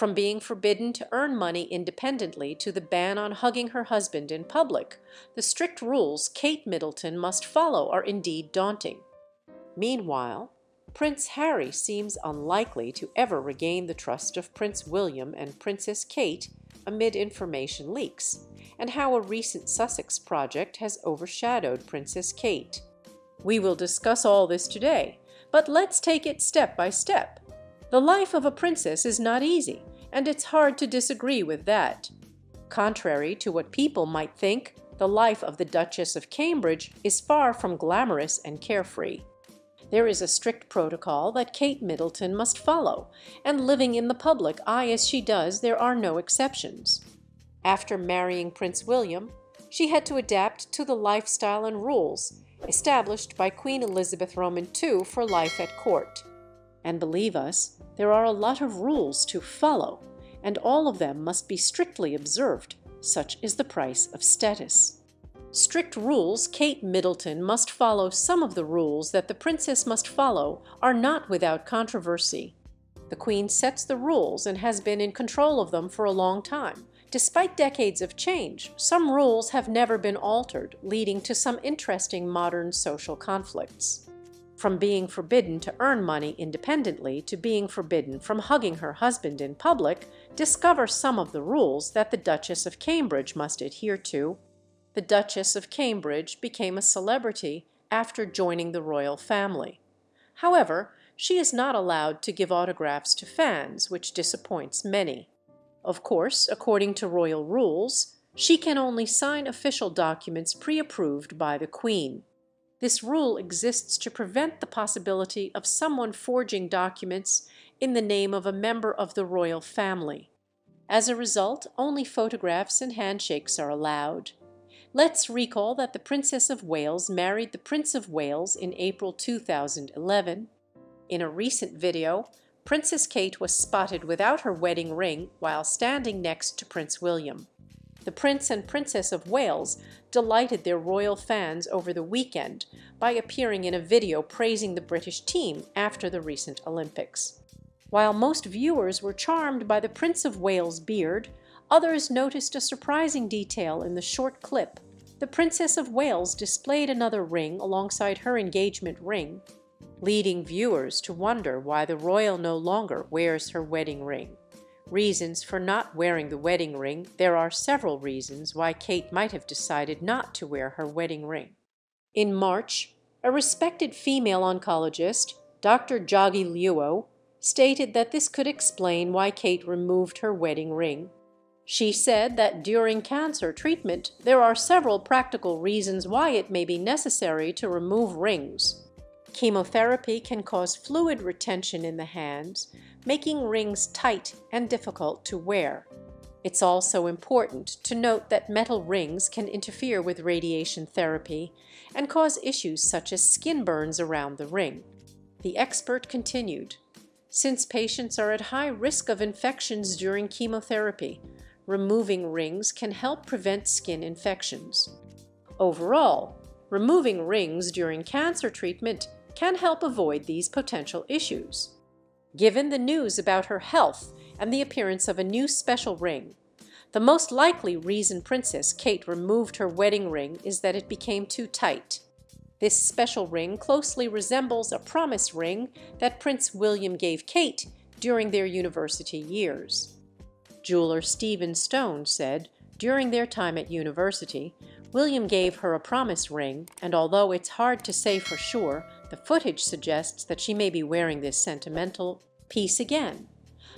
From being forbidden to earn money independently to the ban on hugging her husband in public, the strict rules Kate Middleton must follow are indeed daunting. Meanwhile, Prince Harry seems unlikely to ever regain the trust of Prince William and Princess Kate amid information leaks, and how a recent Sussex project has overshadowed Princess Kate. We will discuss all this today, but let's take it step by step. The life of a princess is not easy, and it's hard to disagree with that. Contrary to what people might think, the life of the Duchess of Cambridge is far from glamorous and carefree. There is a strict protocol that Kate Middleton must follow, and living in the public eye as she does, there are no exceptions. After marrying Prince William, she had to adapt to the lifestyle and rules established by Queen Elizabeth Roman II for life at court. And believe us, there are a lot of rules to follow, and all of them must be strictly observed, such is the price of status. Strict rules Kate Middleton must follow some of the rules that the princess must follow are not without controversy. The queen sets the rules and has been in control of them for a long time. Despite decades of change, some rules have never been altered, leading to some interesting modern social conflicts. From being forbidden to earn money independently to being forbidden from hugging her husband in public, discover some of the rules that the Duchess of Cambridge must adhere to. The Duchess of Cambridge became a celebrity after joining the royal family. However, she is not allowed to give autographs to fans, which disappoints many. Of course, according to royal rules, she can only sign official documents pre-approved by the Queen. This rule exists to prevent the possibility of someone forging documents in the name of a member of the royal family. As a result, only photographs and handshakes are allowed. Let's recall that the Princess of Wales married the Prince of Wales in April 2011. In a recent video, Princess Kate was spotted without her wedding ring while standing next to Prince William. The Prince and Princess of Wales delighted their royal fans over the weekend by appearing in a video praising the British team after the recent Olympics. While most viewers were charmed by the Prince of Wales' beard, others noticed a surprising detail in the short clip. The Princess of Wales displayed another ring alongside her engagement ring, leading viewers to wonder why the royal no longer wears her wedding ring. Reasons for not wearing the wedding ring There are several reasons why Kate might have decided not to wear her wedding ring. In March, a respected female oncologist, Dr. Joggie Luo, stated that this could explain why Kate removed her wedding ring. She said that during cancer treatment, there are several practical reasons why it may be necessary to remove rings. Chemotherapy can cause fluid retention in the hands, making rings tight and difficult to wear. It's also important to note that metal rings can interfere with radiation therapy and cause issues such as skin burns around the ring. The expert continued, since patients are at high risk of infections during chemotherapy, removing rings can help prevent skin infections. Overall, removing rings during cancer treatment can help avoid these potential issues. Given the news about her health and the appearance of a new special ring, the most likely reason Princess Kate removed her wedding ring is that it became too tight. This special ring closely resembles a promise ring that Prince William gave Kate during their university years. Jeweler Stephen Stone said, during their time at university, William gave her a promise ring, and although it's hard to say for sure, the footage suggests that she may be wearing this sentimental piece again.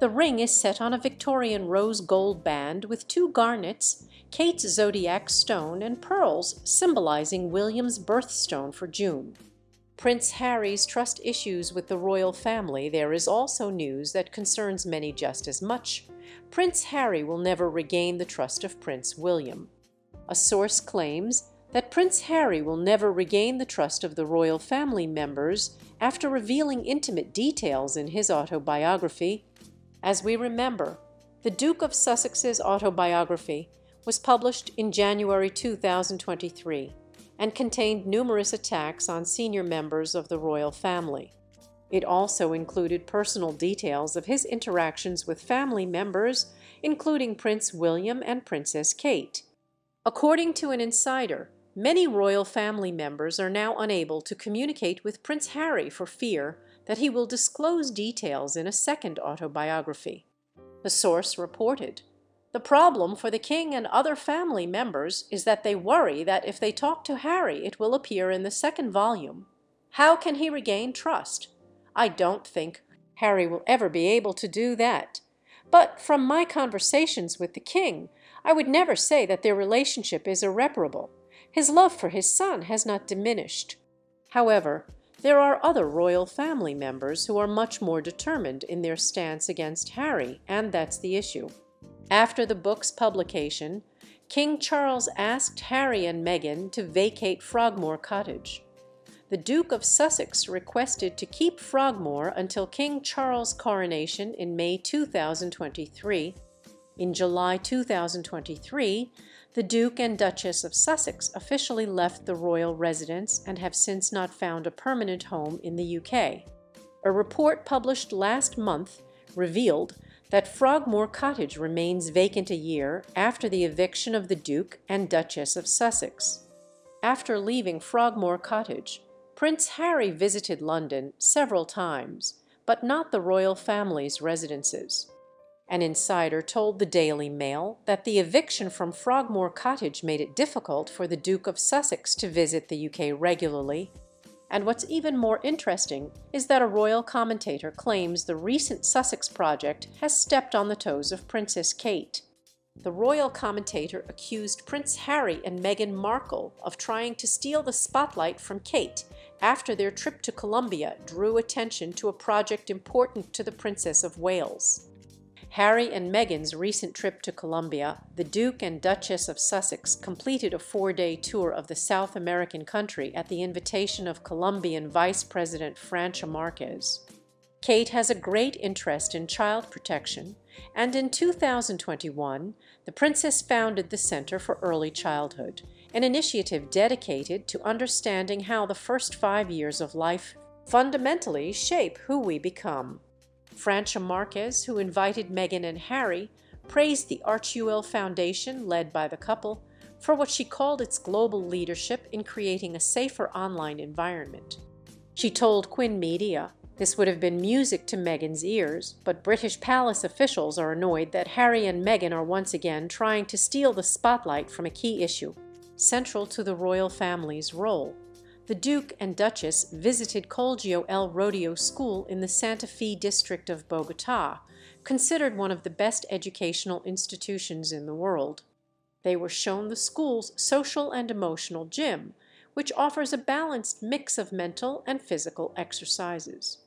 The ring is set on a Victorian rose gold band with two garnets, Kate's zodiac stone, and pearls symbolizing William's birthstone for June. Prince Harry's trust issues with the royal family there is also news that concerns many just as much. Prince Harry will never regain the trust of Prince William. A source claims that Prince Harry will never regain the trust of the royal family members after revealing intimate details in his autobiography. As we remember, the Duke of Sussex's autobiography was published in January 2023 and contained numerous attacks on senior members of the royal family. It also included personal details of his interactions with family members, including Prince William and Princess Kate. According to an insider, many royal family members are now unable to communicate with Prince Harry for fear that he will disclose details in a second autobiography. The source reported, "The problem for the king and other family members is that they worry that if they talk to Harry it will appear in the second volume. How can he regain trust? I don't think Harry will ever be able to do that. But from my conversations with the king, I would never say that their relationship is irreparable. His love for his son has not diminished. However, there are other royal family members who are much more determined in their stance against Harry, and that's the issue. After the book's publication, King Charles asked Harry and Meghan to vacate Frogmore Cottage the Duke of Sussex requested to keep Frogmore until King Charles' coronation in May 2023. In July 2023, the Duke and Duchess of Sussex officially left the royal residence and have since not found a permanent home in the UK. A report published last month revealed that Frogmore Cottage remains vacant a year after the eviction of the Duke and Duchess of Sussex. After leaving Frogmore Cottage, Prince Harry visited London several times, but not the royal family's residences. An insider told the Daily Mail that the eviction from Frogmore Cottage made it difficult for the Duke of Sussex to visit the UK regularly. And what's even more interesting is that a royal commentator claims the recent Sussex project has stepped on the toes of Princess Kate. The royal commentator accused Prince Harry and Meghan Markle of trying to steal the spotlight from Kate after their trip to Colombia drew attention to a project important to the Princess of Wales. Harry and Meghan's recent trip to Colombia, the Duke and Duchess of Sussex completed a four-day tour of the South American country at the invitation of Colombian Vice President Francia Marquez. Kate has a great interest in child protection, and in 2021, the princess founded the Center for Early Childhood, an initiative dedicated to understanding how the first five years of life fundamentally shape who we become. Francia Marquez, who invited Meghan and Harry, praised the Archewell Foundation, led by the couple, for what she called its global leadership in creating a safer online environment. She told Quinn Media, this would have been music to Meghan's ears, but British palace officials are annoyed that Harry and Meghan are once again trying to steal the spotlight from a key issue central to the royal family's role. The Duke and Duchess visited Colegio El Rodeo School in the Santa Fe district of Bogota, considered one of the best educational institutions in the world. They were shown the school's social and emotional gym, which offers a balanced mix of mental and physical exercises.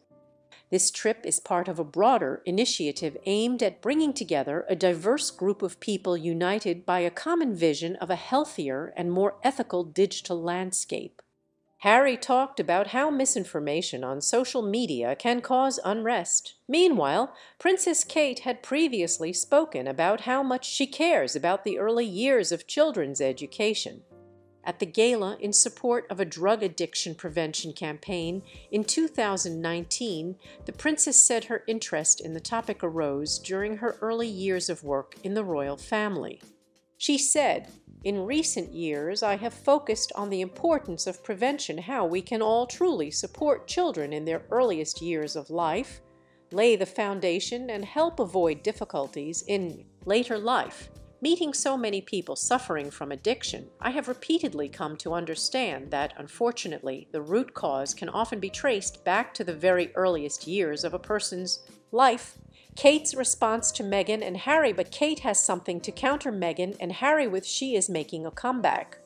This trip is part of a broader initiative aimed at bringing together a diverse group of people united by a common vision of a healthier and more ethical digital landscape. Harry talked about how misinformation on social media can cause unrest. Meanwhile, Princess Kate had previously spoken about how much she cares about the early years of children's education. At the gala in support of a drug addiction prevention campaign in 2019, the princess said her interest in the topic arose during her early years of work in the royal family. She said, in recent years, I have focused on the importance of prevention, how we can all truly support children in their earliest years of life, lay the foundation and help avoid difficulties in later life. Meeting so many people suffering from addiction, I have repeatedly come to understand that, unfortunately, the root cause can often be traced back to the very earliest years of a person's life. Kate's response to Meghan and Harry, but Kate has something to counter Meghan and Harry with she is making a comeback.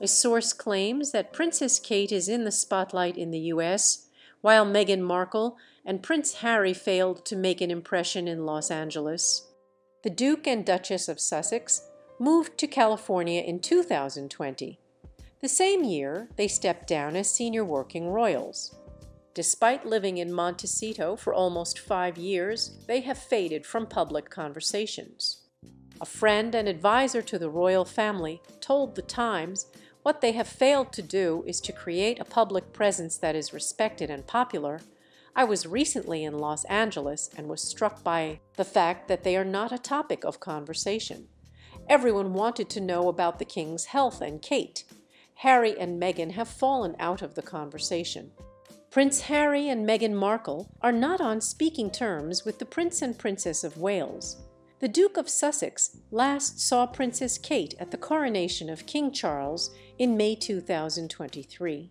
A source claims that Princess Kate is in the spotlight in the U.S., while Meghan Markle and Prince Harry failed to make an impression in Los Angeles the Duke and Duchess of Sussex moved to California in 2020. The same year, they stepped down as senior working royals. Despite living in Montecito for almost five years, they have faded from public conversations. A friend and advisor to the royal family told The Times what they have failed to do is to create a public presence that is respected and popular. I was recently in Los Angeles and was struck by the fact that they are not a topic of conversation. Everyone wanted to know about the king's health and Kate. Harry and Meghan have fallen out of the conversation. Prince Harry and Meghan Markle are not on speaking terms with the Prince and Princess of Wales. The Duke of Sussex last saw Princess Kate at the coronation of King Charles in May 2023.